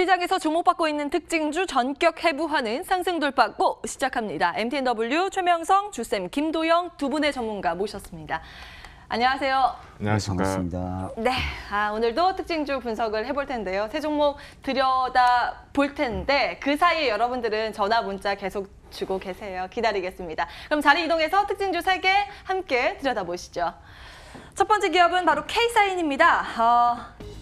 시장에서 주목받고 있는 특징주 전격 해부하는 상승 돌파고 시작합니다. MTNW 최명성, 주쌤, 김도영 두 분의 전문가 모셨습니다. 안녕하세요. 안녕하십니까. 반갑습니다. 네, 아, 오늘도 특징주 분석을 해볼 텐데요. 세 종목 들여다 볼 텐데 그 사이에 여러분들은 전화 문자 계속 주고 계세요. 기다리겠습니다. 그럼 자리 이동해서 특징주 세 개 함께 들여다보시죠. 첫 번째 기업은 바로 K사인입니다. 어,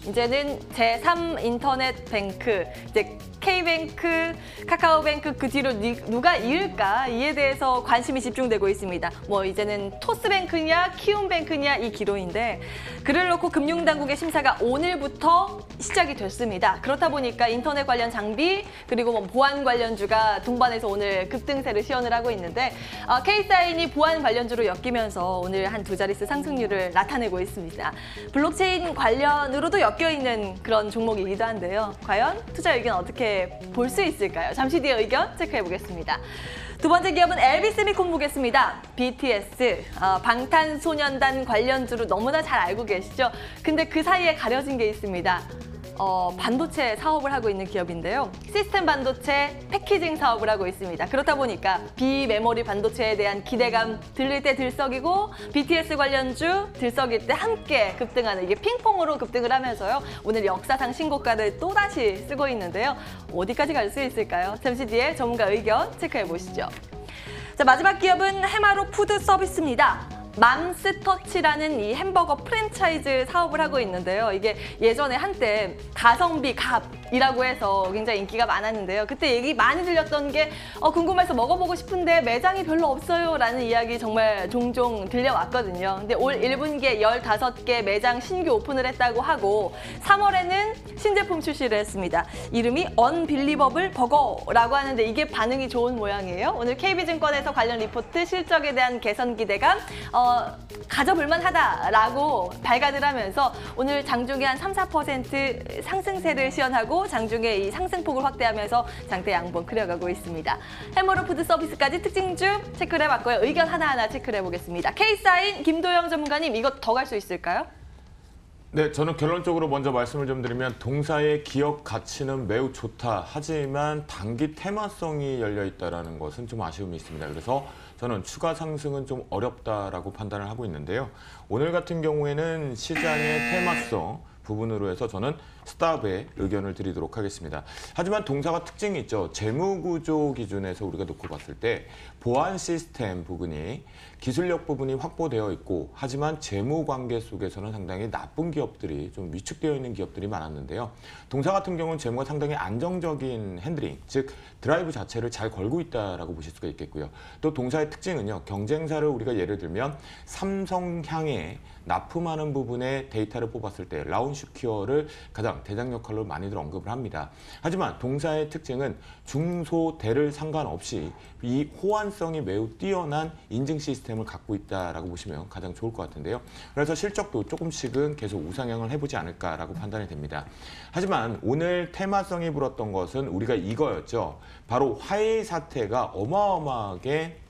이제는 제3 인터넷 뱅크, 이제 K뱅크, 카카오뱅크 그 뒤로 니- 누가 이을까 이에 대해서 관심이 집중되고 있습니다. 뭐 이제는 토스뱅크냐 키움뱅크냐 이 기로인데 그를 놓고 금융당국의 심사가 오늘부터 시작이 됐습니다. 그렇다 보니까 인터넷 관련 장비 그리고 뭐 보안 관련주가 동반해서 오늘 급등세를 시연을 하고 있는데 어, K사인이 보안 관련주로 엮이면서 오늘 한 두 자릿수 상승률을 나타내고 있습니다. 블록체인 관련으로도 엮여 있는 그런 종목이기도 한데요. 과연 투자 의견 어떻게 볼 수 있을까요? 잠시 뒤에 의견 체크해 보겠습니다. 두 번째 기업은 LB세미콘 보겠습니다. BTS, 어, 방탄소년단 관련주로 너무나 잘 알고 계시죠? 근데 그 사이에 가려진 게 있습니다. 어, 반도체 사업을 하고 있는 기업인데요. 시스템 반도체 packaging 사업을 하고 있습니다. 그렇다 보니까 비메모리 반도체에 대한 기대감 들릴 때 들썩이고 BTS 관련주 들썩일 때 함께 급등하는 이게 핑퐁으로 급등을 하면서요. 오늘 역사상 신고가를 또다시 쓰고 있는데요. 어디까지 갈 수 있을까요? 잠시 뒤에 전문가 의견 체크해 보시죠. 자, 마지막 기업은 해마로 푸드 서비스입니다. 맘스터치라는 이 햄버거 프랜차이즈 사업을 하고 있는데요. 이게 예전에 한때 가성비 갑 이라고 해서 굉장히 인기가 많았는데요. 그때 얘기 많이 들렸던 게 어, 궁금해서 먹어보고 싶은데 매장이 별로 없어요 라는 이야기 정말 종종 들려왔거든요. 근데 올 1분기에 15개 매장 신규 오픈을 했다고 하고 3월에는 신제품 출시를 했습니다. 이름이 언빌리버블 버거라고 하는데 이게 반응이 좋은 모양이에요. 오늘 KB증권에서 관련 리포트 실적에 대한 개선 기대감 어, 가져볼만 하다라고 발간을 하면서 오늘 장중에 한 3, 4% 상승세를 시현하고 장중에 이 상승폭을 확대하면서 장대 양봉 그려가고 있습니다. 해마로 푸드 서비스까지 특징주 체크를 해봤고요. 의견 하나하나 체크를 해보겠습니다. 케이사인 김도영 전문가님 이거 더 갈 수 있을까요? 네, 저는 결론적으로 먼저 말씀을 좀 드리면 동사의 기업 가치는 매우 좋다. 하지만 단기 테마성이 열려 있다라는 것은 좀 아쉬움이 있습니다. 그래서 저는 추가 상승은 좀 어렵다라고 판단을 하고 있는데요. 오늘 같은 경우에는 시장의 테마성 부분으로 해서 저는 스탑의 의견을 드리도록 하겠습니다. 하지만 동사가 특징이 있죠. 재무구조 기준에서 우리가 놓고 봤을 때 보안 시스템 부분이 기술력 부분이 확보되어 있고 하지만 재무 관계 속에서는 상당히 나쁜 기업들이 좀 위축되어 있는 기업들이 많았는데요. 동사 같은 경우는 재무가 상당히 안정적인 핸들링, 즉 드라이브 자체를 잘 걸고 있다라고 보실 수가 있겠고요. 또 동사의 특징은요. 경쟁사를 우리가 예를 들면 삼성향에 납품하는 부분의 데이터를 뽑았을 때 라온시큐어를 가장 대장 역할로 많이들 언급을 합니다. 하지만 동사의 특징은 중소 대를 상관없이 이 호환성이 매우 뛰어난 인증 시스템을 갖고 있다라고 보시면 가장 좋을 것 같은데요. 그래서 실적도 조금씩은 계속 우상향을 해보지 않을까라고 판단이 됩니다. 하지만 오늘 테마성이 불었던 것은 우리가 이거였죠. 바로 화해 사태가 어마어마하게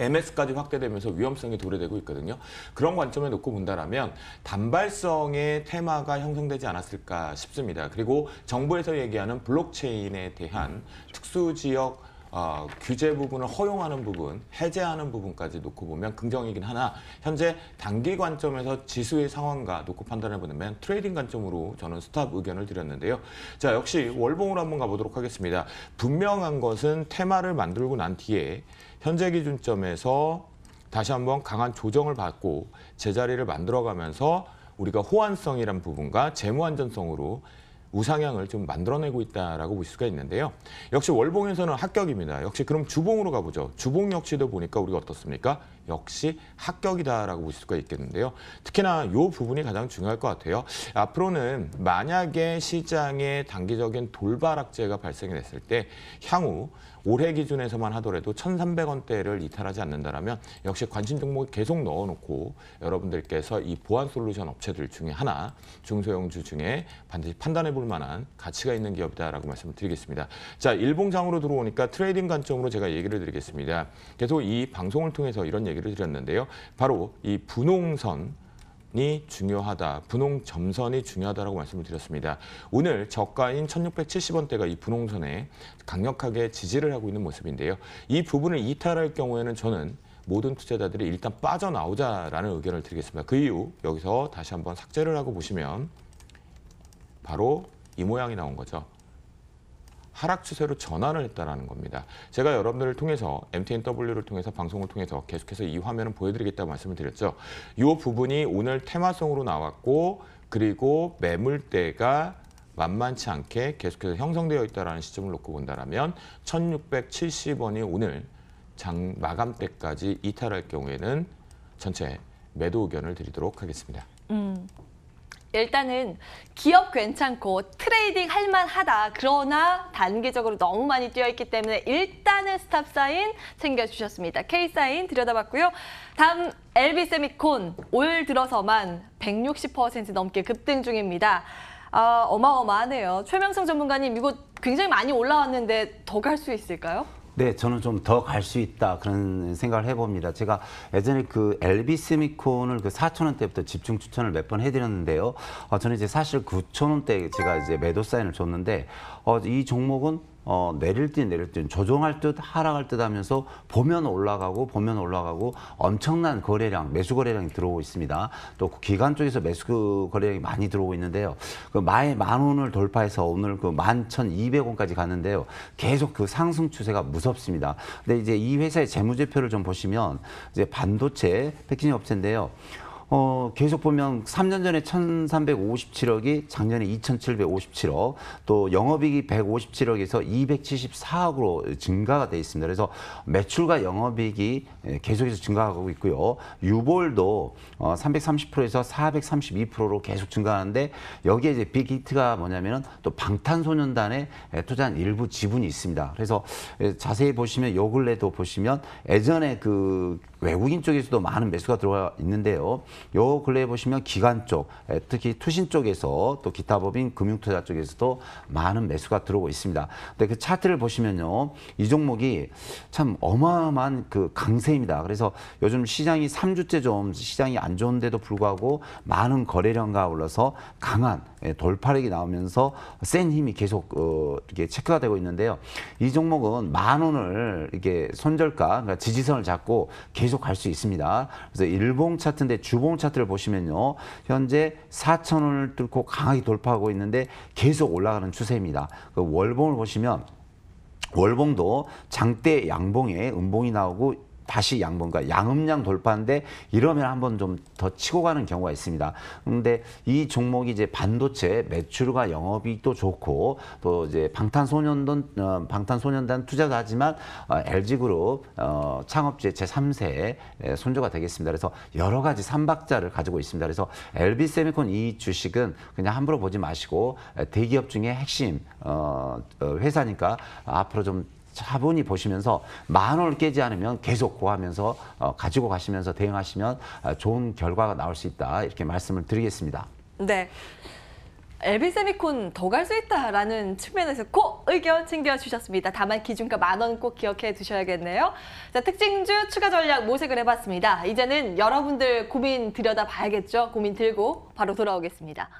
MS까지 확대되면서 위험성이 도래되고 있거든요. 그런 관점에 놓고 본다라면 단발성의 테마가 형성되지 않았을까 싶습니다. 그리고 정부에서 얘기하는 블록체인에 대한 특수 지역 어, 규제 부분을 허용하는 부분, 해제하는 부분까지 놓고 보면 긍정이긴 하나 현재 단기 관점에서 지수의 상황과 놓고 판단해 보면 trading 관점으로 저는 stop 의견을 드렸는데요. 자 역시 월봉으로 한번 가보도록 하겠습니다. 분명한 것은 테마를 만들고 난 뒤에 현재 기준점에서 다시 한번 강한 조정을 받고 제자리를 만들어가면서 우리가 호환성이란 부분과 재무 안전성으로 우상향을 좀 만들어내고 있다라고 볼 수가 있는데요. 역시 월봉에서는 합격입니다. 역시 그럼 주봉으로 가보죠. 주봉 역시도 보니까 우리가 어떻습니까? 역시 합격이다라고 볼 수가 있겠는데요. 특히나 이 부분이 가장 중요할 것 같아요. 앞으로는 만약에 시장에 단기적인 돌바락재가 발생이 됐을 때 향후 올해 기준에서만 하더라도 1,300원대를 이탈하지 않는다라면 역시 관심 종목을 계속 넣어놓고 여러분들께서 이 보안 솔루션 업체들 중에 하나 중소형주 중에 반드시 판단해 볼 만한 가치가 있는 기업이다라고 말씀을 드리겠습니다. 자, 일봉상으로 들어오니까 trading 관점으로 제가 얘기를 드리겠습니다. 계속 이 방송을 통해서 이런 얘기를 드렸는데요. 바로 이 분홍선 이 중요하다. 분홍 점선이 중요하다라고 말씀을 드렸습니다. 오늘 저가인 1670원대가 이 분홍선에 강력하게 지지를 하고 있는 모습인데요. 이 부분을 이탈할 경우에는 저는 모든 투자자들이 일단 빠져나오자라는 의견을 드리겠습니다. 그 이유 여기서 다시 한번 삭제를 하고 보시면 바로 이 모양이 나온 거죠. 하락 추세로 전환을 했다라는 겁니다. 제가 여러분들을 통해서 MTNW를 통해서 방송을 통해서 계속해서 이 화면을 보여드리겠다고 말씀을 드렸죠. 이 부분이 오늘 테마성으로 나왔고 그리고 매물대가 만만치 않게 계속해서 형성되어 있다라는 시점을 놓고 본다라면 1670원이 오늘 장 마감 때까지 이탈할 경우에는 전체 매도 의견을 드리도록 하겠습니다. 음. 일단은 기업 괜찮고 trading 할만하다. 그러나 단기적으로 너무 많이 뛰어있기 때문에 일단은 stop 사인 챙겨주셨습니다. 케이사인 들여다봤고요. 다음 LB 세미콘 올 들어서만 160% 넘게 급등 중입니다. 아, 어마어마하네요. 최명성 전문가님 이거 굉장히 많이 올라왔는데 더 갈 수 있을까요? 네, 저는 좀 더 갈 수 있다 그런 생각을 해봅니다. 제가 예전에 그 LB 세미콘을 그 4천 원대부터 집중 추천을 몇 번 해드렸는데요. 어, 저는 이제 사실 9천 원대 제가 이제 매도 사인을 줬는데 어, 이 종목은 어, 내릴 듯 내릴 듯 조정할 듯 하락할 듯 하면서 보면 올라가고 보면 올라가고 엄청난 거래량 매수 거래량이 들어오고 있습니다. 또 기관 쪽에서 매수 거래량이 많이 들어오고 있는데요. 그 마의 만 원을 돌파해서 오늘 그 만 천 이백 원까지 갔는데요. 계속 그 상승 추세가 무섭습니다. 근데 이제 이 회사의 재무제표를 좀 보시면 이제 반도체 패키징 업체인데요. 어, 계속 보면 3년 전에 1,357억이 작년에 2,757억, 또 영업이익이 157억에서 274억으로 증가가 돼 있습니다. 그래서 매출과 영업이익이 예, 계속해서 증가하고 있고요. 유볼도 어, 330%에서 432%로 계속 증가하는데 여기에 이제 빅히트가 뭐냐면은 또 방탄소년단에 예, 투자한 일부 지분이 있습니다. 그래서 예, 자세히 보시면 요 근래도 보시면 예전에 그 외국인 쪽에서도 많은 매수가 들어와 있는데요. 요 근래에 보시면 기관 쪽, 에, 특히 투신 쪽에서 또 기타 법인 금융투자 쪽에서도 많은 매수가 들어오고 있습니다. 근데 그 차트를 보시면요. 이 종목이 참 어마어마한 그 강세입니다. 그래서 요즘 시장이 3주째 좀 시장이 안 좋은데도 불구하고 많은 거래량과 올라서 강한 예, 돌파력이 나오면서 센 힘이 계속 어, 이렇게 체크가 되고 있는데요. 이 종목은 만 원을 이게 손절가, 그러니까 지지선을 잡고 계속 갈 수 있습니다. 그래서 일봉 차트인데 주봉 차트를 보시면요. 현재 4천 원을 뚫고 강하게 돌파하고 있는데 계속 올라가는 추세입니다. 그 월봉을 보시면 월봉도 장대 양봉에 음봉이 나오고 다시 양봉과 양음양 돌파인데 이러면 한번 좀 더 치고 가는 경우가 있습니다. 근데 이 종목이 이제 반도체 매출과 영업이익도 좋고 또 이제 방탄소년단 어, 방탄소년단 투자도 하지만 어, LG그룹 어, 창업주의 제 3세 손주가 되겠습니다. 그래서 여러 가지 삼박자를 가지고 있습니다. 그래서 LB 세미콘 이 주식은 그냥 함부로 보지 마시고 에, 대기업 중에 핵심 회사니까 앞으로 좀 차분히 보시면서 만 원을 깨지 않으면 계속 고하면서 어, 가지고 가시면서 대응하시면 아, 좋은 결과가 나올 수 있다 이렇게 말씀을 드리겠습니다. 네. 엘비 세미콘 더 갈 수 있다라는 측면에서 꼭 의견 챙겨주셨습니다. 다만 기준가 만 원 꼭 기억해 두셔야겠네요. 자, 특징주 추가 전략 모색을 해봤습니다. 이제는 여러분들 고민 들여다 봐야겠죠? 고민 들고 바로 돌아오겠습니다.